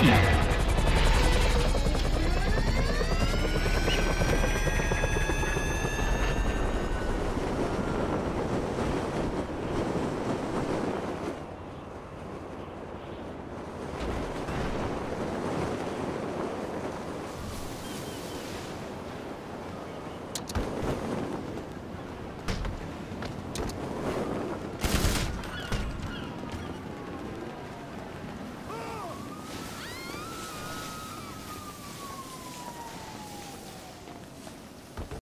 Yeah.